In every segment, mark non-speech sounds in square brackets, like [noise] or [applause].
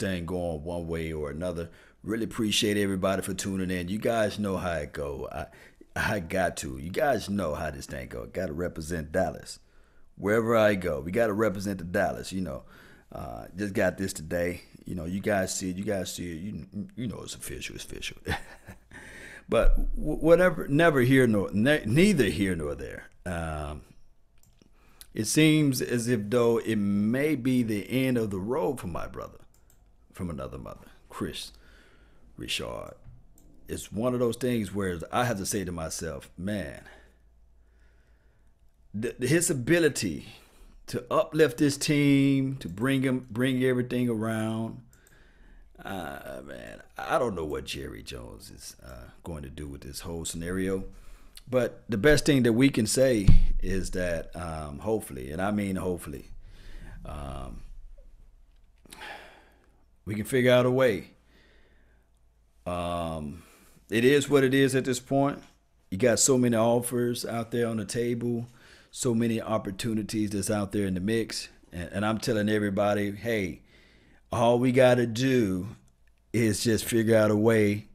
thing going one way or another. Really appreciate everybody for tuning in. You guys know how it go. I I got to. You guys know how this thing go. Got to represent Dallas wherever I go. We got to represent the Dallas. You know, uh, just got this today. You know, you guys see it. You guys see it. You you know it's official. It's official. [laughs] but whatever, never here nor ne- neither here nor there. Um, it seems as if though it may be the end of the road for my brother from another mother, Kris Richard. It's one of those things where I have to say to myself, man, his ability to uplift this team, to bring him, bring everything around. Uh, man, I don't know what Jerry Jones is uh, going to do with this whole scenario. But the best thing that we can say is that um, hopefully, and I mean hopefully, um, we can figure out a way. Um, it is what it is at this point. You got so many offers out there on the table, so many opportunities that's out there in the mix. And, and I'm telling everybody, hey, all we got to do is just figure out a way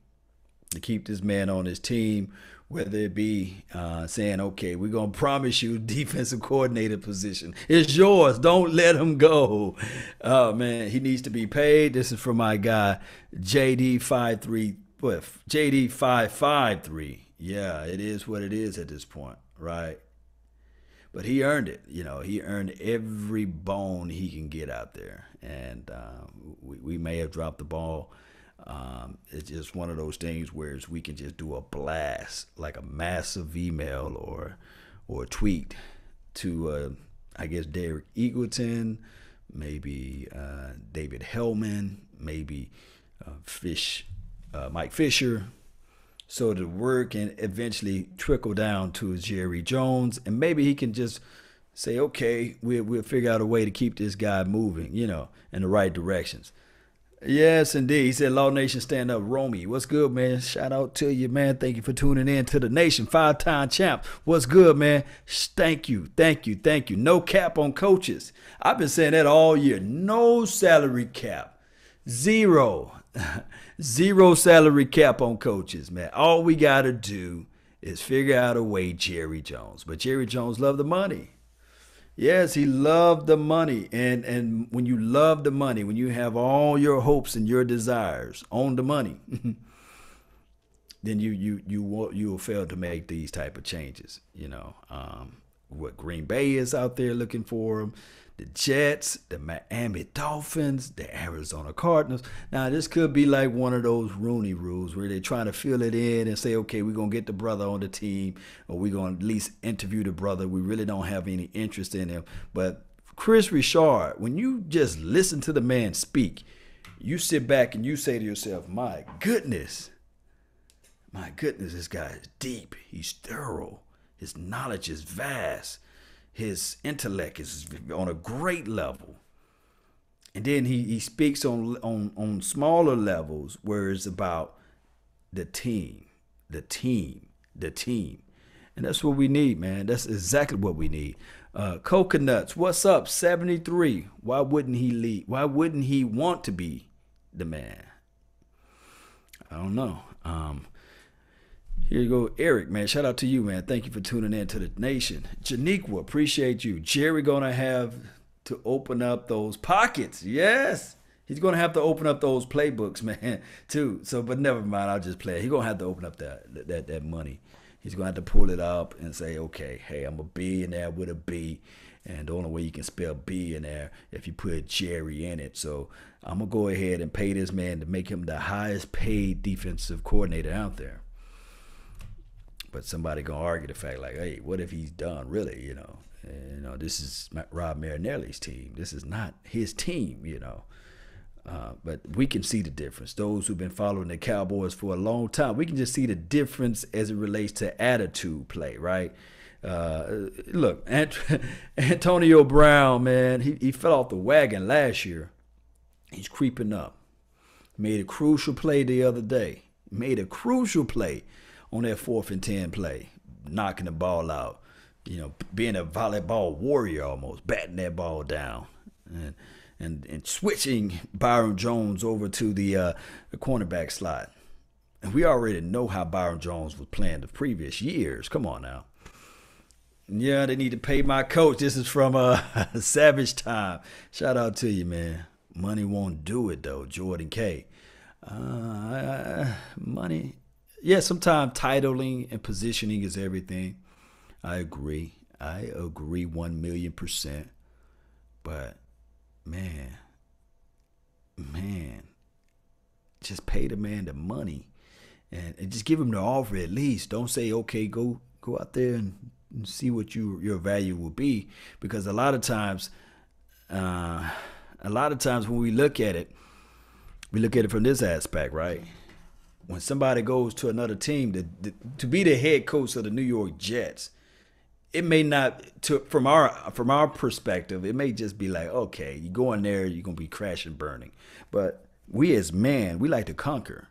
to keep this man on his team whether it be uh, saying, okay, we're going to promise you [laughs] defensive coordinator position. It's yours. Don't let him go. Oh, man, he needs to be paid. This is from my guy, JD53, JD553. Yeah, it is what it is at this point, right? But he earned it. You know, he earned every bone he can get out there. And uh, we, we may have dropped the ball – um, it's just one of those things where we can just do a blast, like a massive email or or tweet to, uh, I guess, Derek Eagleton, maybe uh, David Helman, maybe uh, Fish, uh, Mike Fisher. So the word can eventually trickle down to Jerry Jones, and maybe he can just say, okay, we'll, we'll figure out a way to keep this guy moving, you know, in the right directions. Yes, indeed. He said, Law Nation stand up. Romy, what's good, man? Shout out to you, man. Thank you for tuning in to the nation. Five time champ. What's good, man? Thank you. Thank you. Thank you. No cap on coaches. I've been saying that all year. No salary cap. Zero. [laughs] Zero salary cap on coaches, man. All we got to do is figure out a way, Jerry Jones. But Jerry Jones loved the money. Yes, he loved the money. And and when you love the money, when you have all your hopes and your desires on the money, [laughs] then you you you will you will fail to make these type of changes. You know, um, what Green Bay is out there looking for him the Jets, the Miami Dolphins, the Arizona Cardinals. Now, this could be like one of those Rooney rules where they're trying to fill it in and say, okay, we're going to get the brother on the team, or we're going to at least interview the brother. We really don't have any interest in him. But Kris Richard, when you just listen to the man speak, you sit back and you say to yourself, my goodness, my goodness, this guy is deep. He's thorough. His knowledge is vast his intellect is on a great level. And then he, he speaks on, on, on smaller levels where it's about the team, the team, the team. And that's what we need, man. That's exactly what we need. Uh, Coconuts, what's up? 73. Why wouldn't he lead? Why wouldn't he want to be the man? I don't know. Um, here you go, Eric, man. Shout out to you, man. Thank you for tuning in to the nation. Janiqua, appreciate you. Jerry gonna have to open up those pockets. Yes. He's gonna have to open up those playbooks, [laughs] man, too. So, but never mind, I'll just play. He's gonna have to open up that that that money. He's gonna have to pull it up and say, okay, hey, I'm a billionaire with a B. And the only way you can spell billionaire if you put Jerry in it. So I'm gonna go ahead and pay this man to make him the highest paid defensive coordinator out there but somebody gonna argue the fact like, hey, what if he's done really? You know, and, you know, this is Rod Marinelli's team. This is not his team. You know. Uh, but we can see the difference. Those who've been following the Cowboys for a long time, we can just see the difference as it relates to attitude play, right? Uh, look, Ant- [laughs] Antonio Brown, man, he, he fell off the wagon last year. He's creeping up. Made a crucial play the other day. Made a crucial play on that fourth and 10 play, knocking the ball out, you know, being a volleyball warrior almost, batting that ball down. And, and, and switching Byron Jones over to the, uh, the cornerback slot. And we already know how Byron Jones was playing the previous years. Come on now. Yeah, they need to pay my coach. This is from uh, [laughs] Savage Time. Shout out to you, man. Money won't do it though, Jordan K. Uh, money, yeah. Sometimes titling and positioning is everything. I agree. I agree one million percent. But man, man, just pay the man the money, and, and just give him the offer at least. Don't say, okay, go go out there and and see what you your value will be because a lot of times uh, a lot of times when we look at it we look at it from this aspect right when somebody goes to another team to, to be the head coach of the New York Jets it may not to from our from our perspective it may just be like okay you go in there you're to be crashing burning but we as men we like to conquer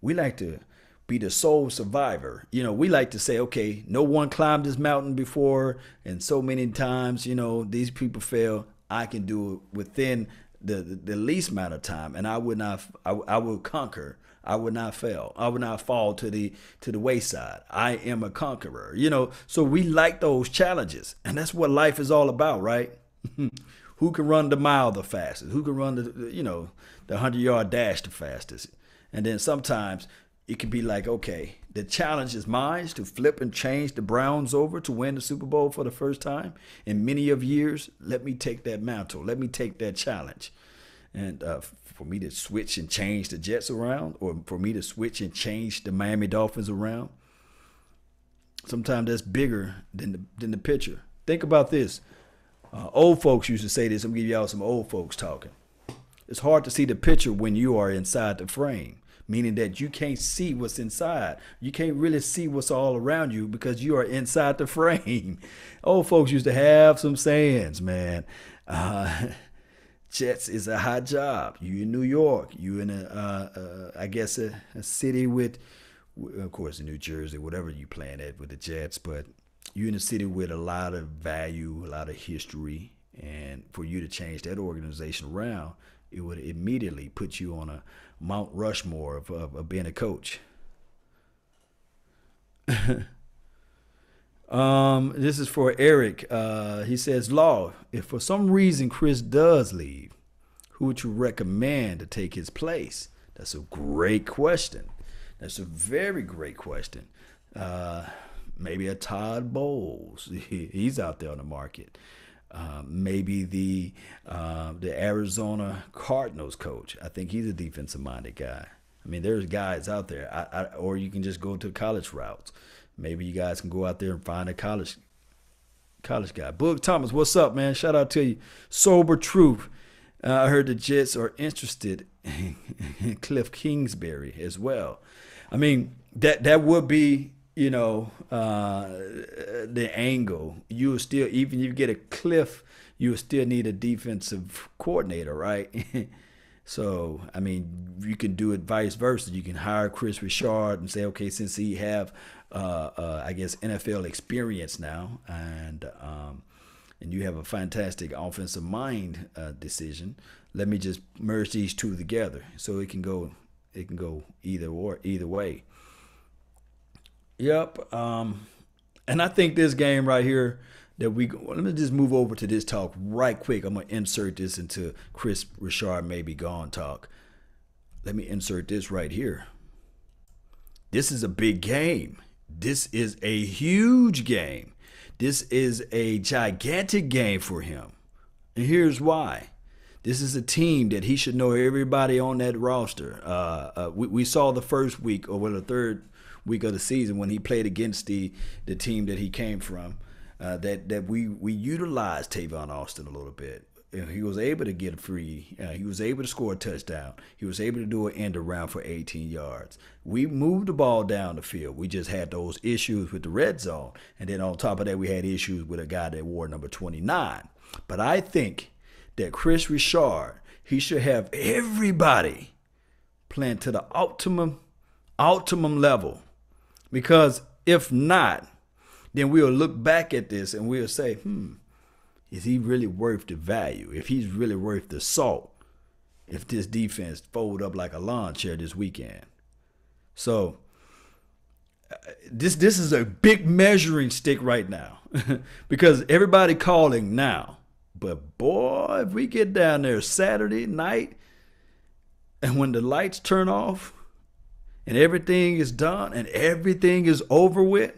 we like to be the sole survivor. You know, we like to say, okay, no one climbed this mountain before, and so many times, you know, these people fail. I can do it within the, the, least amount of time, and I would not. I, I will conquer. I would not fail. I would not fall to the to the wayside. I am a conqueror. You know, so we like those challenges, and that's what life is all about, right? [laughs] Who can run the mile the fastest? Who can run the you know the hundred yard dash the fastest? And then sometimes it could be like, okay, the challenge is mine to flip and change the Browns over to win the Super Bowl for the first time in many of years. Let me take that mantle. Let me take that challenge. And uh, for me to switch and change the Jets around, or for me to switch and change the Miami Dolphins around, sometimes that's bigger than the, than the picture. Think about this. Uh, old folks used to say this. I'm to give y'all some old folks talking. It's hard to see the picture when you are inside the frame meaning that you can't see what's inside. You can't really see what's all around you because you are inside the [laughs] frame. Old folks used to have some sayings, man. Uh, [laughs] Jets is a hot job. You in New York. You in a, uh, uh, I guess, a, a, city with, of course, in New Jersey, whatever you plan at with the Jets, but you in a city with a lot of value, a lot of history, and for you to change that organization around, it would immediately put you on a Mount Rushmore of, of, of being a coach. [laughs] um, this is for Eric. Uh, he says, Law, if for some reason Kris does leave, who would you recommend to take his place? That's a great question. That's a very great question. Uh, maybe a Todd Bowles. [laughs] He's out there on the market. Um, maybe the uh, the Arizona Cardinals coach. I think he's a defensive minded guy. I mean, there's guys out there, I, I, or you can just go to college routes. Maybe you guys can go out there and find a college college guy. Boog Thomas, what's up, man? Shout out to you. Sober Truth. Uh, I heard the Jets are interested [laughs] in Kliff Kingsbury as well. I mean, that that would be you know, uh, the angle. You will still, even if you get a cliff, you will still need a defensive coordinator, right? [laughs] so, I mean, you can do it vice versa. You can hire Kris Richard and say, okay, since he have, uh, uh, I guess, NFL experience now, and um, and you have a fantastic offensive mind uh, decision, let me just merge these two together, so it can go, it can go either or either way. Yep. Um, and I think this game right here that we let me just move over to this talk right quick. I'm gonna insert this into Kris Richard maybe gone talk. Let me insert this right here. This is a big game. This is a huge game. This is a gigantic game for him. And here's why. This is a team that he should know everybody on that roster. Uh, uh, we, we saw the first week or well, the third week of the season when he played against the the team that he came from. Uh, that that we we utilized Tavon Austin a little bit. He was able to get a free. Uh, he was able to score a touchdown. He was able to do an end around for 18 yards. We moved the ball down the field. We just had those issues with the red zone, and then on top of that, we had issues with a guy that wore number 29. But I think that Kris Richard, he should have everybody playing to the optimum, optimum level because if not, then we'll look back at this and we'll say, hmm, is he really worth the value? If he's really worth the salt, if this defense fold up like a lawn chair this weekend. So uh, this this is a big measuring stick right now [laughs] because everybody calling now. But boy, if we get down there Saturday night and when the lights turn off and everything is done and everything is over with,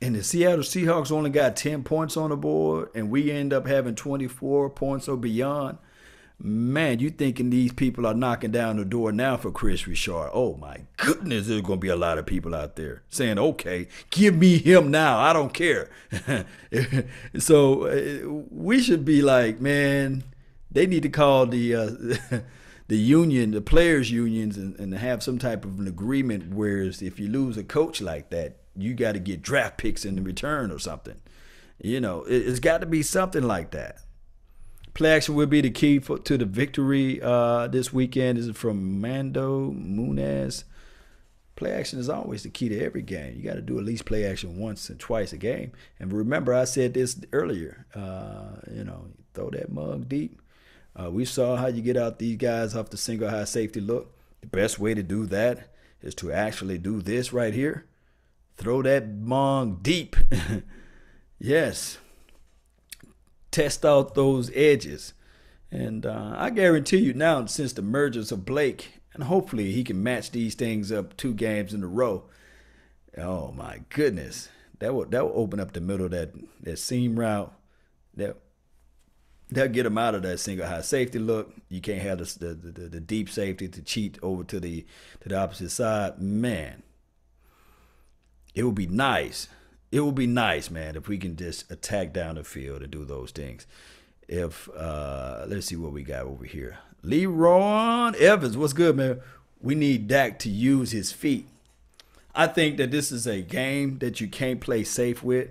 and the Seattle Seahawks only got 10 points on the board and we end up having 24 points or beyond, man, you thinking these people are knocking down the door now for Kris Richard. Oh my goodness, there's going to be a lot of people out there saying, okay, give me him now. I don't care. [laughs] so uh, we should be like, man, they need to call the. Uh, [laughs] the union, the players' unions, and, and have some type of an agreement. Whereas if you lose a coach like that, you got to get draft picks in return or something. You know, it, has got to be something like that. Play action will be the key for, to the victory uh, this weekend. This is from Mando Munez. Play action is always the key to every game. You got to do at least play action once and twice a game. And remember, I said this earlier. Uh, you know, throw that mug deep. Uh, we saw how you get out these guys off the single high safety look. The best way to do that is to actually do this right here. Throw that mug deep. [laughs] yes test out those edges. And uh, I guarantee you now, since the mergers of Blake, and hopefully he can match these things up two games in a row. Oh my goodness, that will that will open up the middle of that that seam route. That they'll get them out of that single high safety look. You can't have the the, the, the deep safety to cheat over to the to the opposite side. Man, it would be nice it would be nice, man, if we can just attack down the field and do those things. If uh let's see what we got over here. Leroy Evans, what's good, man? We need Dak to use his feet. I think that this is a game that you can't play safe with.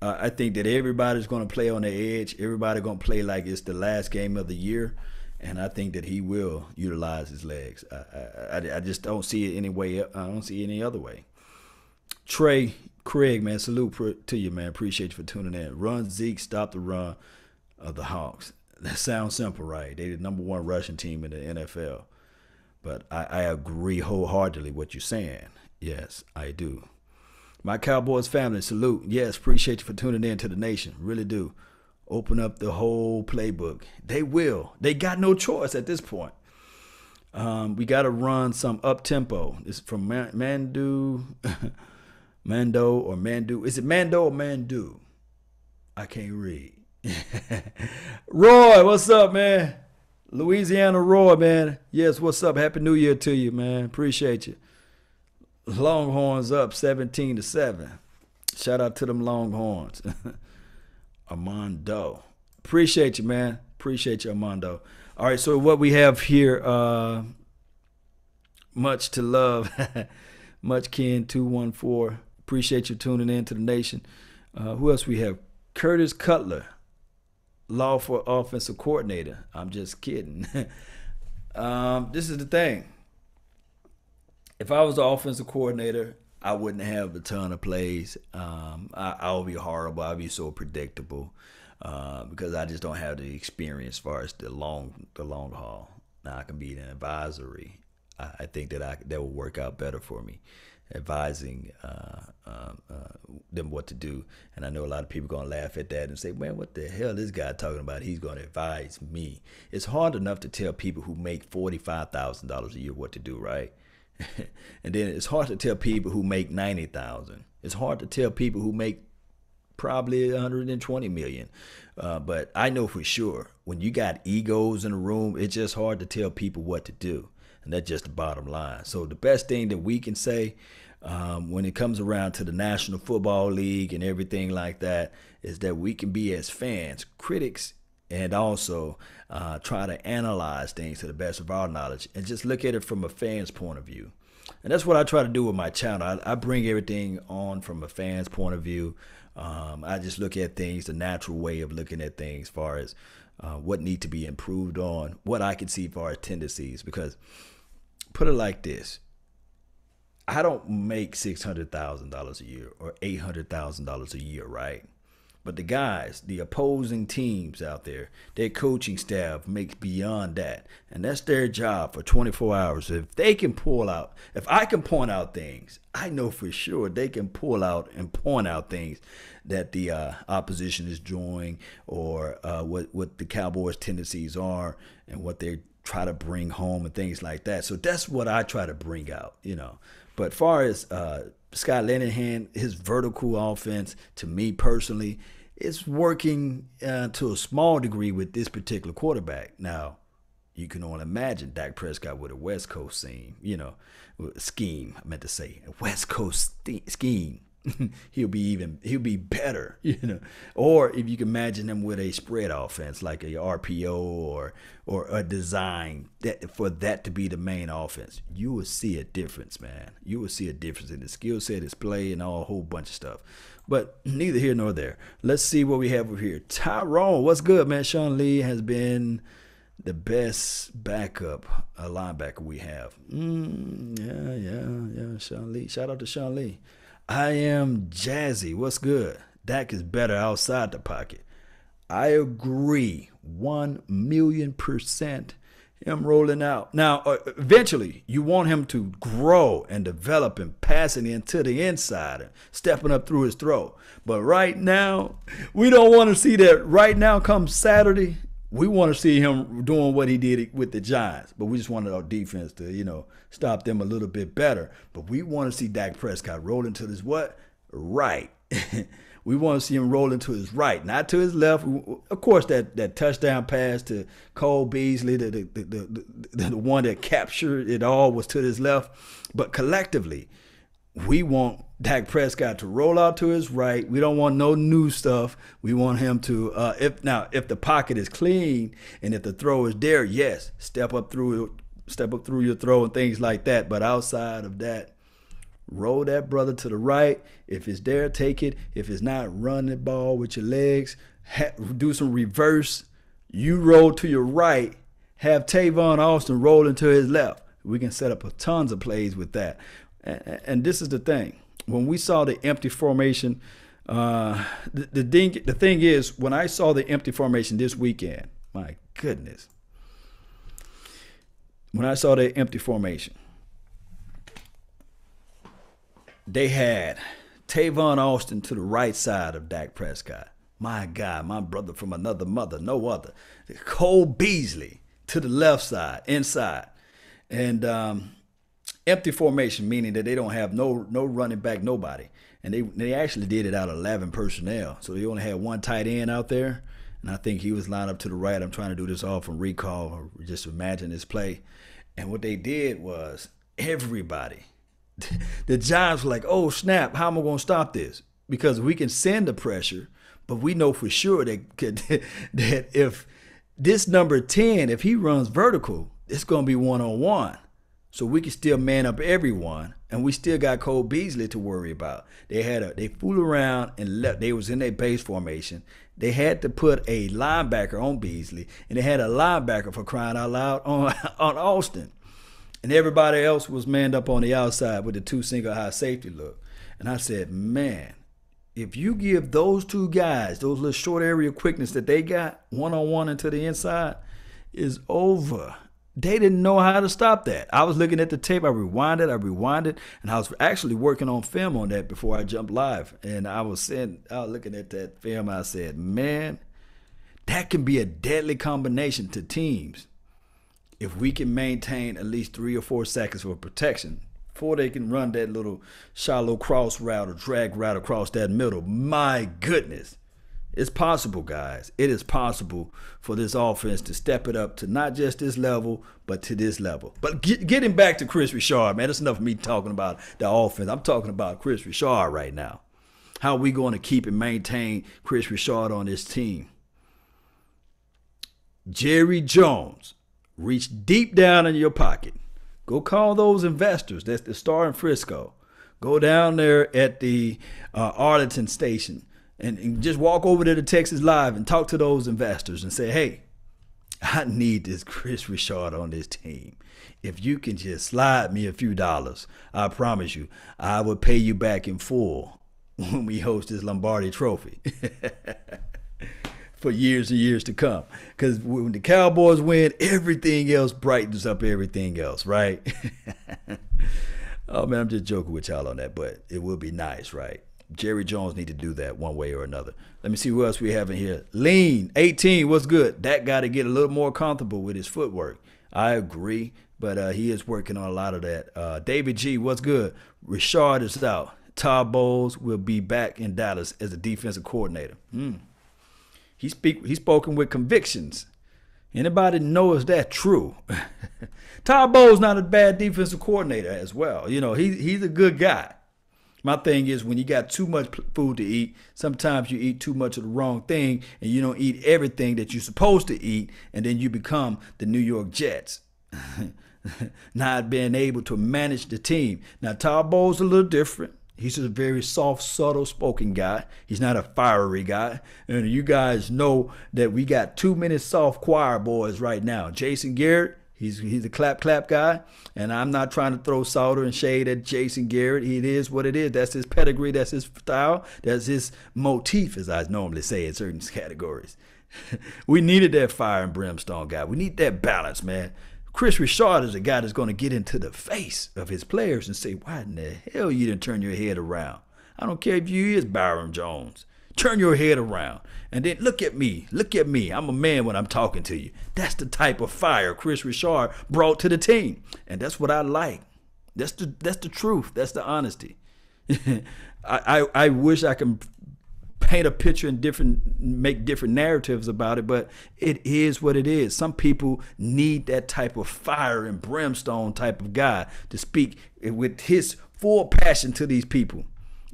Uh, I think that everybody's going to play on the edge. Everybody's going to play like it's the last game of the year, and I think that he will utilize his legs. I, I, I just don't see it any way. I don't see any other way. Trey, Craig, man, salute to you, man. Appreciate you for tuning in. Run Zeke, stop the run of the Hawks. That sounds simple, right? They the number one rushing team in the NFL. But I, I agree wholeheartedly what you're saying. Yes, I do. My Cowboys family, salute. Yes, appreciate you for tuning in to the nation. Really do. Open up the whole playbook. They will. They got no choice at this point. Um, we got to run some up tempo. This is from Mandu. [laughs] Mando or Mandu. Is it Mando or Mandu? I can't read. [laughs] Roy, what's up, man? Louisiana Roy, man. Yes, what's up? Happy New Year to you, man. Appreciate you. Longhorns up 17 to 7. Shout out to them Longhorns. [laughs] Armando. Appreciate you, man. Appreciate you, Armando. All right, so what we have here, uh, much to love. [laughs] much Ken 214. Appreciate you tuning in to the nation. Uh, who else we have? Curtis Cutler, lawful offensive coordinator. I'm just kidding. [laughs] um, this is the thing. If I was the offensive coordinator, I wouldn't have a ton of plays. Um, I, I would be horrible. I'd be so predictable uh, because I just don't have the experience as far as the long the long haul. Now I can be an advisory. I, I think that I that will work out better for me advising uh, uh, uh, them what to do. And I know a lot of people are going to laugh at that and say, man, what the hell this guy talking about? He's going to advise me. It's hard enough to tell people who make $45,000 a year what to do, right? [laughs] and then it's hard to tell people who make 90,000. It's hard to tell people who make probably 120 million. Uh, but I know for sure when you got egos in the room, it's just hard to tell people what to do. And that's just the bottom line. So the best thing that we can say um, when it comes around to the National Football League and everything like that is that we can be as fans, critics, and also uh, try to analyze things to the best of our knowledge and just look at it from a fan's point of view. And that's what I try to do with my channel. I, I bring everything on from a fan's point of view. Um, I just look at things the natural way of looking at things, as far as uh, what need to be improved on, what I can see far as tendencies. Because put it like this: I don't make six hundred thousand dollars a year or eight hundred thousand dollars a year, right? But the guys, the opposing teams out there, their coaching staff makes beyond that. And that's their job for 24 hours. If they can pull out, if I can point out things, I know for sure they can pull out and point out things that the uh, opposition is doing or uh, what, what the Cowboys' tendencies are and what they try to bring home and things like that. So that's what I try to bring out, you know. But far as uh, Scott Linehan, his vertical offense, to me personally, it's working uh, to a small degree with this particular quarterback. Now, you can only imagine Dak Prescott with a West Coast scheme, you know, scheme. I meant to say a West Coast scheme. [laughs] he'll be even he'll be better, [laughs] you know. Or if you can imagine him with a spread offense like a RPO or or a design that for that to be the main offense, you will see a difference, man. You will see a difference in the skill set, his play, and all a whole bunch of stuff. But neither here nor there. Let's see what we have over here. Tyrone, what's good, man? Sean Lee has been the best backup uh, linebacker we have. Mm, yeah, yeah, yeah. Sean Lee. Shout out to Sean Lee. I am Jazzy. What's good? Dak is better outside the pocket. I agree, one million percent. Him rolling out now. Uh, eventually, you want him to grow and develop and passing into the inside and stepping up through his throw. But right now, we don't want to see that. Right now, come Saturday, we want to see him doing what he did with the Giants, but we just wanted our defense to, you know, stop them a little bit better. But we want to see Dak Prescott roll into his what? Right. [laughs] we want to see him roll into his right, not to his left. Of course, that, that touchdown pass to Cole Beasley, the, the, the, the, the one that captured it all was to his left. But collectively, we want Dak Prescott to roll out to his right. We don't want no new stuff. We want him to uh, if now if the pocket is clean and if the throw is there, yes, step up through step up through your throw and things like that. But outside of that, roll that brother to the right. If it's there, take it. If it's not, run the ball with your legs. Ha- do some reverse. You roll to your right. Have Tavon Austin roll into his left. We can set up a tons of plays with that. And, and this is the thing when we saw the empty formation, uh, the, the thing the thing is when I saw the empty formation this weekend, my goodness, when I saw the empty formation, they had Tavon Austin to the right side of Dak Prescott. My God, my brother from another mother, no other. Cole Beasley to the left side, inside. And um, empty formation, meaning that they don't have no no running back, nobody. And they they actually did it out of 11 personnel, so they only had one tight end out there, and I think he was lined up to the right. I'm trying to do this all from recall or just imagine this play. And what they did was everybody, the Giants were like, "Oh snap! How am I going to stop this?" Because we can send the pressure, but we know for sure that [laughs] that if this number 10, if he runs vertical, it's going to be one on one. So we can still man up everyone, and we still got Cole Beasley to worry about. They had a they fool around and left. They was in their base formation. They had to put a linebacker on Beasley, and they had a linebacker for crying out loud on [laughs] on Austin, and everybody else was manned up on the outside with the two single high safety look. And I said, man, if you give those two guys those little short area quickness that they got one on one into the inside, is over they didn't know how to stop that. I was looking at the tape, I rewinded, I rewinded, and I was actually working on film on that before I jumped live. And I was saying, I was looking at that film, I said, man, that can be a deadly combination to teams if we can maintain at least three or four seconds for protection before they can run that little shallow cross route or drag route across that middle. My goodness. It's possible, guys. It is possible for this offense to step it up to not just this level, but to this level. But get, getting back to Kris Richard, man, that's enough of me talking about the offense. I'm talking about Kris Richard right now. How are we going to keep and maintain Kris Richard on this team? Jerry Jones, reach deep down in your pocket. Go call those investors. That's the star in Frisco. Go down there at the uh, Arlington station and, and just walk over to the Texas Live and talk to those investors and say, hey, I need this Kris Richard on this team. If you can just slide me a few dollars, I promise you, I will pay you back in full [laughs] when we host this Lombardi Trophy [laughs] for years and years to come. Because when the Cowboys win, everything else brightens up everything else, right? [laughs] oh man, I'm just joking with y'all on that, but it will be nice, right? Jerry Jones need to do that one way or another. Let me see who else we have in here. Lean, 18, what's good? That got to get a little more comfortable with his footwork. I agree, but uh, he is working on a lot of that. Uh, David G, what's good? Richard is out. Todd Bowles will be back in Dallas as a defensive coordinator. Hmm. He speak. He's spoken with convictions. Anybody knows that true? [laughs] Todd Bowles not a bad defensive coordinator as well. You know, he he's a good guy. My thing is when you got too much food to eat, sometimes you eat too much of the wrong thing and you don't eat everything that you're supposed to eat, and then you become the New York Jets. [laughs] not being able to manage the team. Now Todd Bowles a little different. He's a very soft, subtle spoken guy. He's not a fiery guy. And you guys know that we got too many soft choir boys right now. Jason Garrett, he's he's a clap clap guy. And I'm not trying to throw solder and shade at Jason Garrett. It is what it is. That's his pedigree. That's his style. That's his motif, as I normally say in certain [laughs] categories. [laughs] we needed that fire and brimstone guy. We need that balance, man. Kris Richard is a guy that's going to get into the face of his players and say, why in the hell you didn't turn your head around? I don't care if you is Byron Jones. Turn your head around. And then look at me. Look at me. I'm a man when I'm talking to you. That's the type of fire Kris Richard brought to the team. And that's what I like. That's the that's the truth. That's the honesty. [laughs] I, I, I wish I could paint a picture and different make different narratives about it but it is what it is. Some people need that type of fire and brimstone type of guy to speak with his full passion to these people.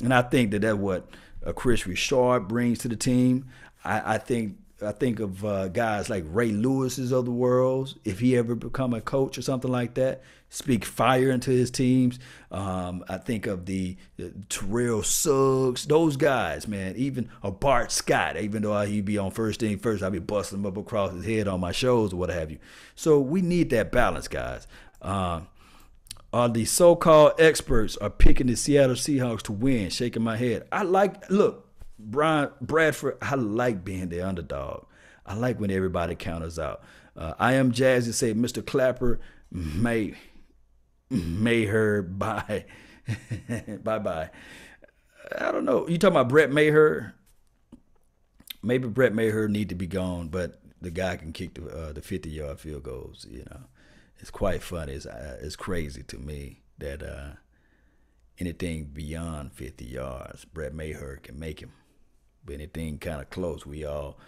And i think that that's what uh, kris richard brings to the team. I, I think I think of uh, guys like Ray Lewis's of the world. If he ever become a coach or something like that, speak fire into his teams. Um, I think of the, the Terrell Suggs, those guys, man. Even a Bart Scott, even though he'd be on first thing first, I'd be busting him up across his head on my shows or what have you. So we need that balance, guys. Um, are the so-called experts are picking the Seattle Seahawks to win? Shaking my head. I like look. Brian Bradford, I like being the underdog. I like when everybody counters out. Uh, I am Jazzy say Mr. Clapper may Maher [laughs] bye bye bye. I don't know. You talking about Brett Maher? Maybe Brett Maher need to be gone, but the guy can kick the uh, the 50 yard field goals. You know, it's quite funny. It's uh, it's crazy to me that uh, anything beyond 50 yards, Brett Maher can make him But anything kind of close, we all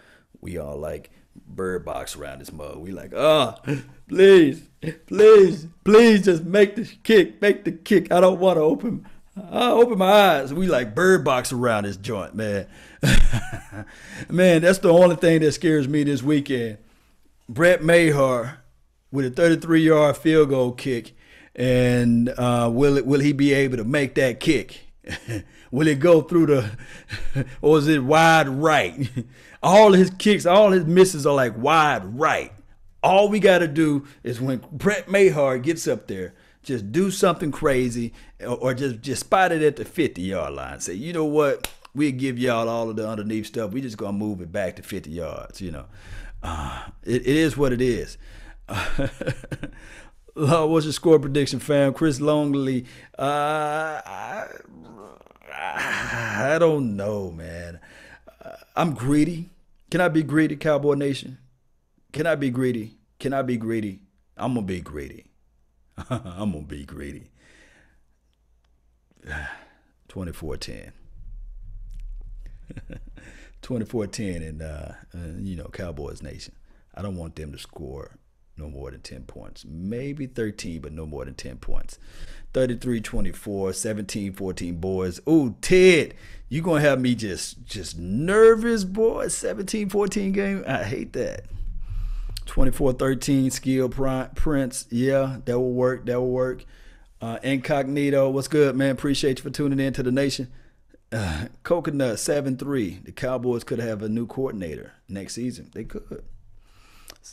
we all like bird box around this mug. We like, oh, please, please, please just make the kick, make the kick. I don't want to open. I open my eyes. We like bird box around this joint, man. [laughs] man, that's the only thing that scares me this weekend. Brett Maher with a 33 yard field goal kick, and uh, will it, will he be able to make that kick? [laughs] Will it go through the, [laughs] or is it wide right? All his kicks, all his misses are like wide right. All we got to do is when Brett Maher gets up there, just do something crazy or, just, just spot it at the 50 yard line. Say, you know what? We'll give y'all all of the underneath stuff. We're just going to move it back to 50 yards, you know. Uh, it, it is what it is. [laughs] what's your score prediction, fam? Chris Longley. Uh, I, I don't know, man. I'm greedy. Can I be greedy, Cowboy Nation? Can I be greedy? Can I be greedy? I'm gonna be greedy. [laughs] I'm gonna be greedy. [sighs] 2410. [laughs] 2410 and uh, uh, you know Cowboys Nation. I don't want them to score no more than 10 points. Maybe 13, but no more than 10 points. 33 24, 17 14 boys. Oh, Ted, you going to have me just just nervous, boy. 17 14 game. I hate that. 24 13 skill prince. Yeah, that will work. That will work. Uh, incognito, what's good, man? Appreciate you for tuning in to the nation. Uh, Coconut 7 3. The Cowboys could have a new coordinator next season. They could.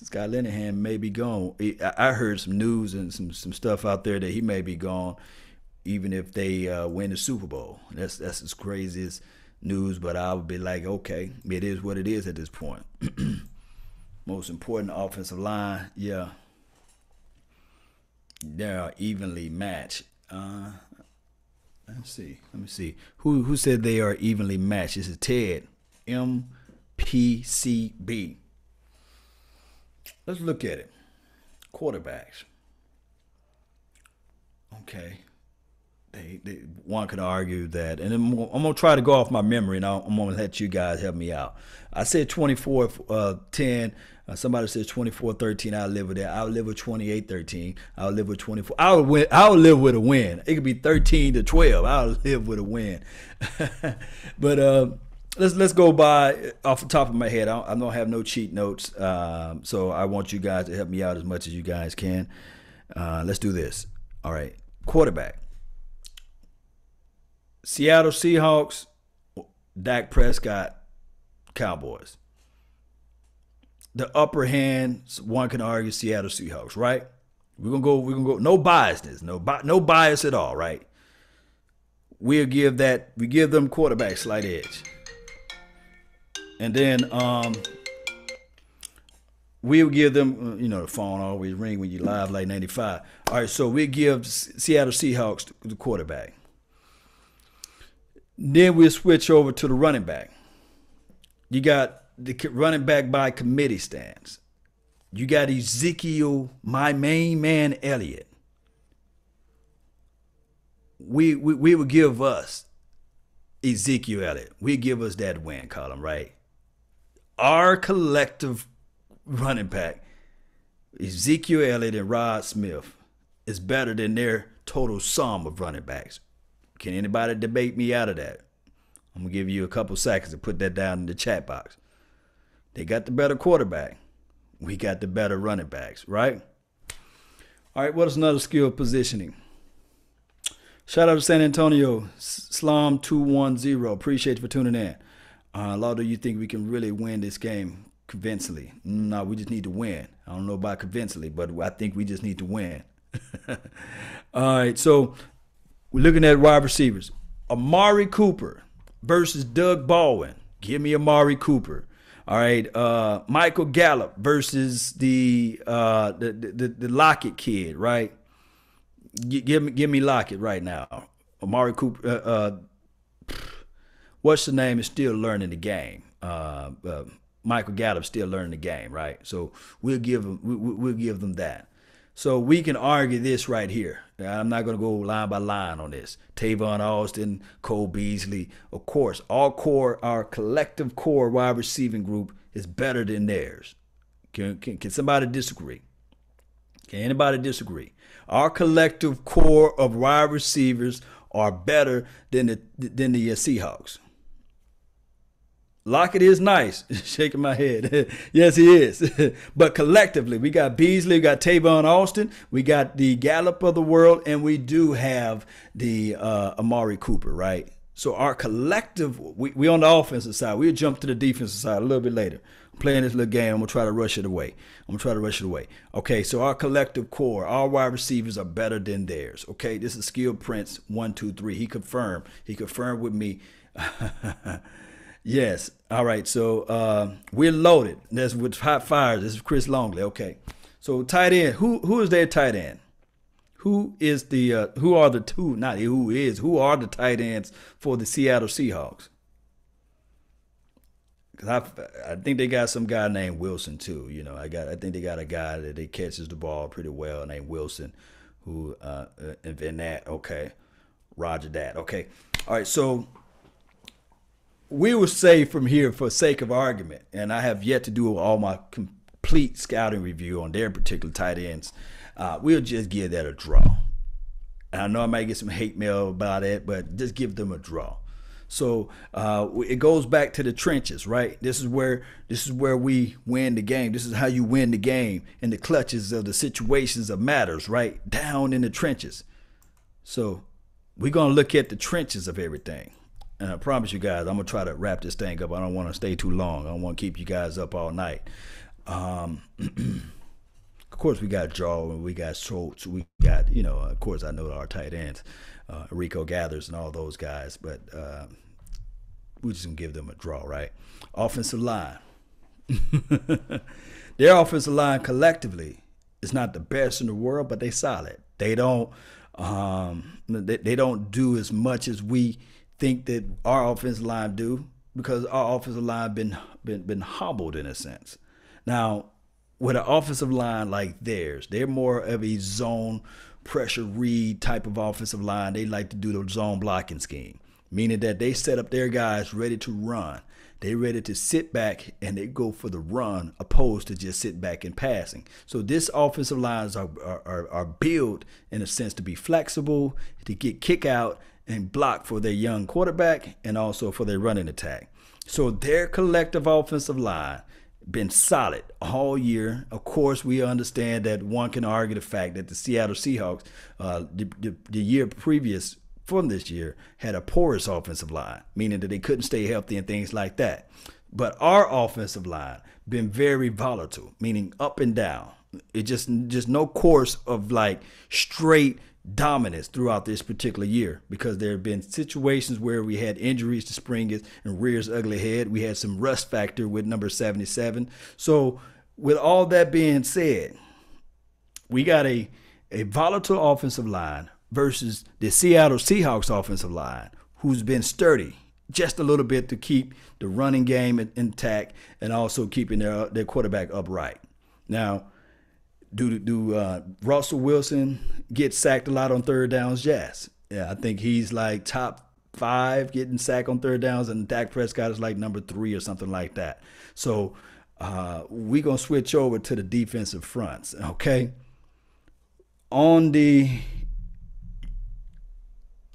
Scott Linehan may be gone. I heard some news and some some stuff out there that he may be gone. even if they uh, win the Super Bowl. That's that's as crazy as news, but I would be like, okay, it is what it is at this point. [clears throat] Most important offensive line, yeah, they are evenly matched. Uh, let's see, let me see. Who who said they are evenly matched? This is Ted MPCB. Let's look at it. Quarterbacks. Okay. They, they, one could argue that, and I'm, I'm, gonna try to go off my memory, and I'm gonna let you guys help me out. I said 24 uh, 10. Uh, somebody says 24 13. I'll live with that. I'll live with 28 13. I'll live with 24. I'll win. I'll live with a win. It could be 13 to 12. I'll live with a win. [laughs] but uh, let's let's go by off the top of my head. I don't, I don't have no cheat notes, um, so I want you guys to help me out as much as you guys can. Uh, let's do this. All right, quarterback. Seattle Seahawks, Dak Prescott, Cowboys. The upper hand, one can argue Seattle Seahawks, right? We're gonna go. We're gonna go. No biasness. No no bias at all, right? We'll give that. We give them quarterback slight edge, and then um, we'll give them. You know, the phone always ring when you live like ninety five. All right, so we give Seattle Seahawks the quarterback. Then we'll switch over to the running back. You got the running back by committee stands. You got Ezekiel, my main man, Elliott. We, we, we would give us Ezekiel Elliott. We give us that win column, right? Our collective running back, Ezekiel Elliott and Rod Smith, is better than their total sum of running backs. Can anybody debate me out of that? I'm gonna give you a couple seconds to put that down in the chat box. They got the better quarterback. We got the better running backs, right? All right, what is another skill positioning? Shout out to San Antonio, Slum 210. Appreciate you for tuning in. Uh, of you think we can really win this game convincingly. No, we just need to win. I don't know about convincingly, but I think we just need to win. [laughs] All right, so we're looking at wide receivers. Amari Cooper versus Doug Baldwin. Give me Amari Cooper. All right, uh, Michael Gallup versus the, uh, the, the the Lockett kid, right? G- give me give me Lockett right now. Amari Cooper, uh, uh, what's the name? Is still learning the game. Uh, uh, Michael Gallup still learning the game, right? So we'll give them we, we'll give them that. So we can argue this right here. I'm not going to go line by line on this. Tavon Austin, Cole Beasley, of course, our core, our collective core wide receiving group is better than theirs. Can, can, can somebody disagree? Can anybody disagree? Our collective core of wide receivers are better than the than the Seahawks. Lockett is nice. [laughs] Shaking my head. [laughs] yes, he is. [laughs] but collectively, we got Beasley, we got Tavon Austin, we got the Gallup of the world, and we do have the uh, Amari Cooper, right? So our collective, we, we on the offensive side. We'll jump to the defensive side a little bit later. I'm playing this little game. I'm gonna try to rush it away. I'm gonna try to rush it away. Okay, so our collective core, our wide receivers are better than theirs. Okay, this is Skill Prince one, two, three. He confirmed. He confirmed with me. Yes. All right. So uh, we're loaded. That's with hot fires. This is Chris Longley. Okay. So tight end. Who who is their tight end? Who is the uh, who are the two? Not who is. Who are the tight ends for the Seattle Seahawks? Cause I, I think they got some guy named Wilson too. You know, I got I think they got a guy that they catches the ball pretty well named Wilson, who uh, and then that okay, Roger that okay. All right, so we will say from here for sake of argument, and I have yet to do all my complete scouting review on their particular tight ends. Uh, we'll just give that a draw. And I know I might get some hate mail about it, but just give them a draw. So uh, it goes back to the trenches, right? This is where this is where we win the game. This is how you win the game in the clutches of the situations of matters, right? Down in the trenches. So we're gonna look at the trenches of everything. And I promise you guys, I'm gonna try to wrap this thing up. I don't want to stay too long. I don't want to keep you guys up all night. Um, [clears throat] Of course, we got Jaw and we got Schultz. We got, you know, of course, I know our tight ends, uh, Rico Gathers and all those guys, but uh, we just gonna give them a draw, right? Offensive line. [laughs] Their offensive line collectively is not the best in the world, but they solid. They don't um, they, they don't do as much as we think that our offensive line do because our offensive line been been been hobbled in a sense. Now, with an offensive line like theirs, they're more of a zone pressure read type of offensive line. They like to do the zone blocking scheme, meaning that they set up their guys ready to run. They ready to sit back and they go for the run opposed to just sit back and passing. So this offensive lines are, are, are built in a sense to be flexible, to get kick out and block for their young quarterback and also for their running attack. So their collective offensive line been solid all year. Of course, we understand that one can argue the fact that the Seattle Seahawks, uh, the, the, the year previous from this year, had a porous offensive line, meaning that they couldn't stay healthy and things like that. But our offensive line been very volatile, meaning up and down. It just just no course of like straight dominance throughout this particular year because there have been situations where we had injuries to Springus and Rear's ugly head. We had some rust factor with number 77. So, with all that being said, we got a, a volatile offensive line versus the Seattle Seahawks offensive line, who's been sturdy just a little bit to keep the running game intact and also keeping their, their quarterback upright. Now, do do uh, Russell Wilson get sacked a lot on third downs? Yes. Yeah, I think he's like top five getting sacked on third downs, and Dak Prescott is like number three or something like that. So uh, we're gonna switch over to the defensive fronts. Okay. On the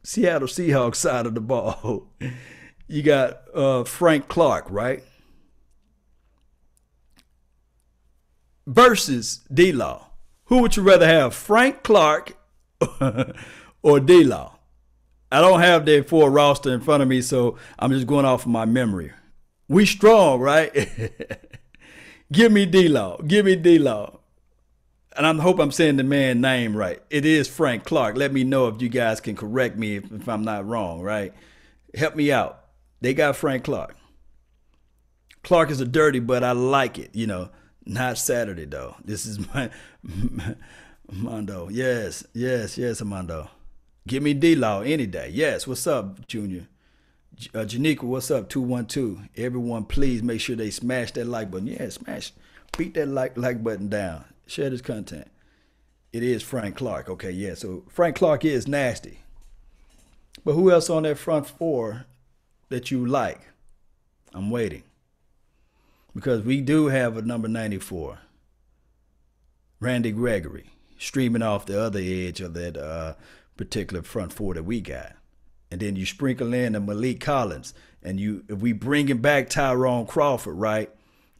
Seattle Seahawks [laughs] side of the ball, you got uh, Frank Clark, right? Versus D Law. Who would you rather have, Frank Clark [laughs] or D Law? I don't have their full roster in front of me, so I'm just going off of my memory. We strong, right? [laughs] Give me D Law. Give me D Law. And I hope I'm saying the man name right. It is Frank Clark. Let me know if you guys can correct me if, if I'm not wrong, right? Help me out. They got Frank Clark. Clark is a dirty, but I like it, you know. Not Saturday though. This is my, [laughs] Mondo. Yes, yes, yes, Armando. Give me D Law any day. Yes, what's up, Junior? Uh, Janika, what's up? 212. Everyone, please make sure they smash that like button. Yeah, smash. Beat that like like button down. Share this content. It is Frank Clark. Okay, yeah. So Frank Clark is nasty. But who else on that front four that you like? I'm waiting because we do have a number 94, Randy Gregory, streaming off the other edge of that uh, particular front four that we got. And then you sprinkle in the Maliek Collins, and you if we bring him back Tyrone Crawford, right?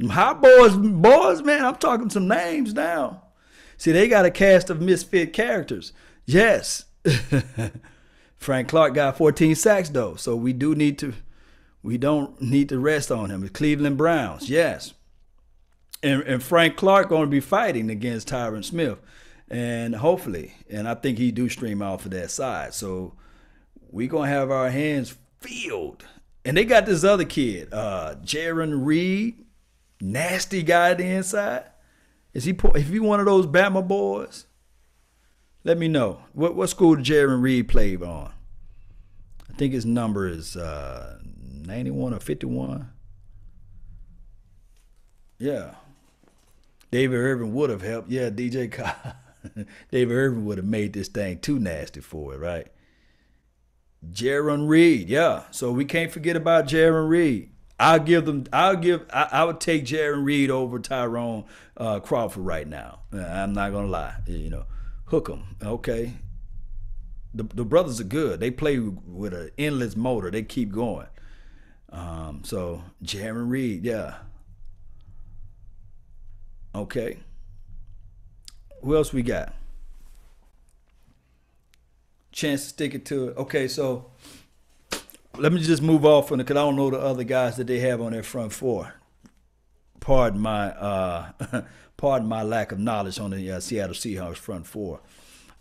Hot boys, boys, man, I'm talking some names now. See, they got a cast of misfit characters. Yes. [laughs] Frank Clark got 14 sacks though, so we do need to we don't need to rest on him. The Cleveland Browns, yes. And, and Frank Clark going to be fighting against Tyron Smith. And hopefully, and I think he do stream off of that side. So we going to have our hands filled. And they got this other kid, uh, Jarran Reed, nasty guy at the inside. Is he if he one of those Bama boys? Let me know. What what school did Jarran Reed play on? I think his number is uh, 91 or 51. Yeah. David Irving would have helped. Yeah, DJ [laughs] David Irving would have made this thing too nasty for it, right? Jarran Reed, yeah. So we can't forget about Jarran Reed. I'll give them. I'll give. I, I would take Jarran Reed over Tyrone uh, Crawford right now. I'm not gonna lie. You know, hook them. Okay. The the brothers are good. They play with an endless motor. They keep going. Um, so Jarran Reed, yeah. Okay. Who else we got? Chance to stick it to it. Okay, so let me just move off on it because I don't know the other guys that they have on their front four. pardon my uh, [laughs] pardon my lack of knowledge on the uh, Seattle Seahawks front four.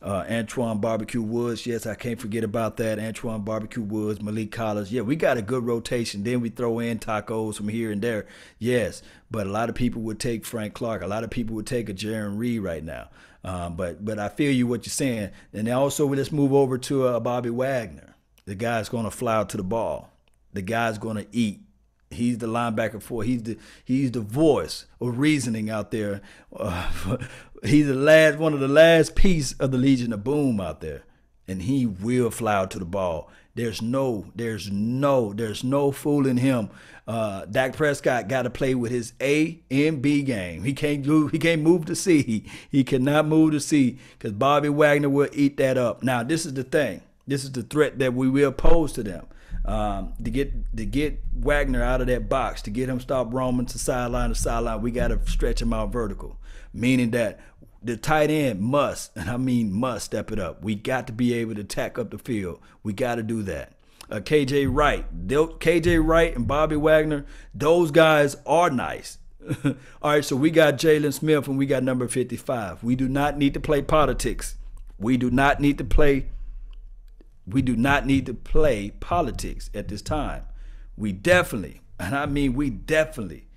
Uh, Antwaun Barbecue Woods, yes, I can't forget about that. Antwaun Barbecue Woods, Maliek Collins, yeah, we got a good rotation. Then we throw in tacos from here and there, yes. But a lot of people would take Frank Clark. A lot of people would take a Jarran Reed right now. Um, but but I feel you what you're saying. And also let's move over to uh, Bobby Wagner. The guy's going to fly out to the ball. The guy's going to eat. He's the linebacker for. He's the he's the voice of reasoning out there. Uh, [laughs] he's the last one of the last piece of the Legion of Boom out there, and he will fly out to the ball. There's no, there's no, there's no fooling him. Uh, Dak Prescott got to play with his A and B game. He can't move. He can't move to C. He cannot move to C because Bobby Wagner will eat that up. Now this is the thing. This is the threat that we will pose to them um, to get to get Wagner out of that box, to get him stop roaming to sideline to sideline, we got to stretch him out vertical, meaning that the tight end must, [laughs] and I mean must, step it up. We got to be able to tack up the field. We got to do that. Uh, KJ Wright, KJ Wright and Bobby Wagner, those guys are nice. [laughs] All right, so we got Jaylon Smith and we got number 55. We do not need to play politics. We do not need to play we do not need to play politics at this time. We definitely, and I mean we definitely,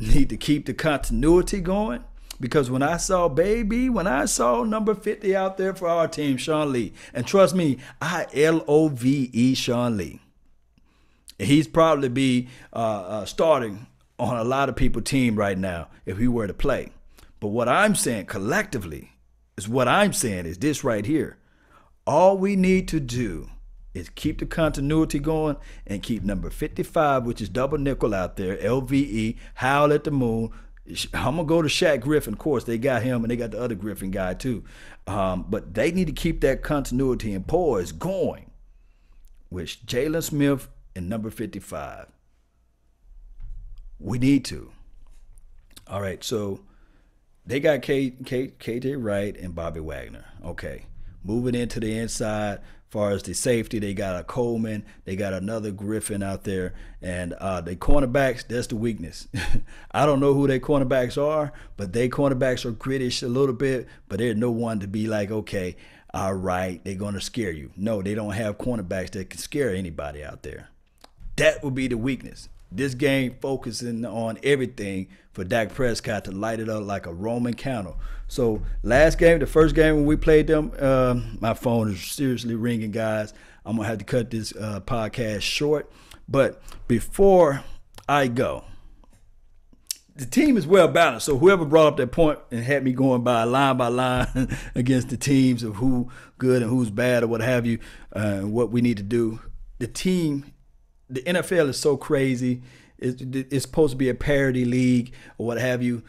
need to keep the continuity going. Because when I saw baby, when I saw number 50 out there for our team, Sean Lee, and trust me, I L O V E Sean Lee. He's probably be uh, uh, starting on a lot of people' team right now if he were to play. But what I'm saying collectively is what I'm saying is this right here. All we need to do is keep the continuity going and keep number 55, which is double nickel out there, LVE, Howl at the Moon. I'm gonna go to Shaq Griffin. Of course, they got him and they got the other Griffin guy too. Um, but they need to keep that continuity and poise going, which Jaylon Smith and number 55. We need to. All right, so they got K, K, KJ Wright and Bobby Wagner. Okay moving into the inside. Far as the safety, they got a Coleman, they got another Griffin out there, and uh, the cornerbacks. That's the weakness. [laughs] I don't know who their cornerbacks are, but they cornerbacks are grittish a little bit, but they're no one to be like, okay, all right, they're gonna scare you. No, they don't have cornerbacks that can scare anybody out there. That would be the weakness. This game focusing on everything for Dak Prescott to light it up like a Roman candle. So last game, the first game when we played them, uh, my phone is seriously ringing, guys. I'm gonna have to cut this uh, podcast short. But before I go, the team is well balanced. So whoever brought up that point and had me going by line by line [laughs] against the teams of who good and who's bad or what have you, uh, what we need to do, the team the NFL is so crazy. It's, it's supposed to be a parity league or what have you.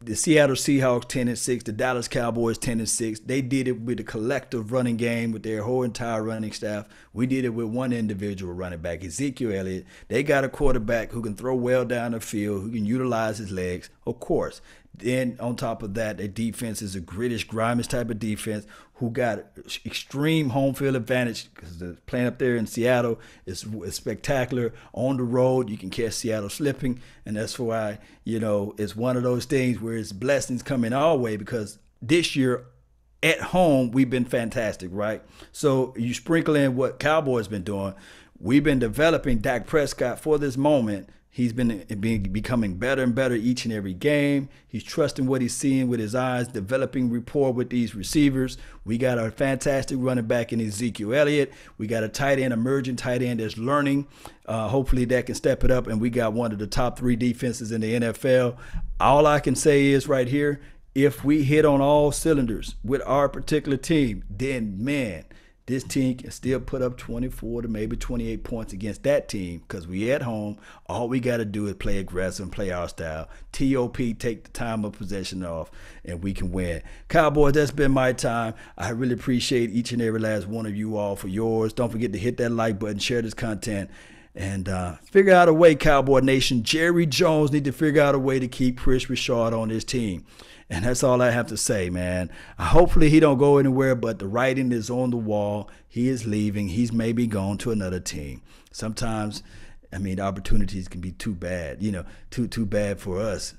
The Seattle Seahawks 10 and 6, the Dallas Cowboys 10 and 6. They did it with a collective running game with their whole entire running staff. We did it with one individual running back, Ezekiel Elliott. They got a quarterback who can throw well down the field, who can utilize his legs. Of course, then on top of that, their defense is a grittish, grimish type of defense who got extreme home field advantage because the playing up there in Seattle is, is, spectacular. On the road, you can catch Seattle slipping, and that's why you know it's one of those things where it's blessings coming our way because this year at home we've been fantastic, right? So you sprinkle in what Cowboys been doing. We've been developing Dak Prescott for this moment He's been, been becoming better and better each and every game. He's trusting what he's seeing with his eyes, developing rapport with these receivers. We got a fantastic running back in Ezekiel Elliott. We got a tight end, emerging tight end that's learning. Uh, hopefully that can step it up. And we got one of the top three defenses in the NFL. All I can say is right here, if we hit on all cylinders with our particular team, then man, this team can still put up 24 to maybe 28 points against that team because we at home. All we got to do is play aggressive and play our style. TOP, take the time of possession off, and we can win. Cowboys, that's been my time. I really appreciate each and every last one of you all for yours. Don't forget to hit that like button, share this content, and uh, figure out a way, Cowboy Nation. Jerry Jones need to figure out a way to keep Kris Richard on his team. And that's all I have to say, man. Hopefully he don't go anywhere, but the writing is on the wall. He is leaving. He's maybe gone to another team. Sometimes I mean, opportunities can be too bad, you know, too too bad for us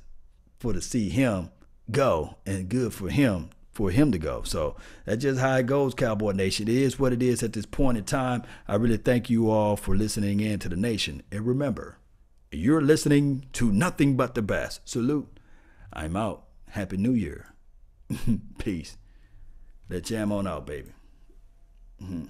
for to see him go and good for him for him to go. So that's just how it goes, Cowboy Nation. It is what it is at this point in time. I really thank you all for listening in to the nation. And remember, you're listening to nothing but the best. Salute. I'm out. Happy New Year. [laughs] Peace. Let's jam on out, baby. Mm-hmm.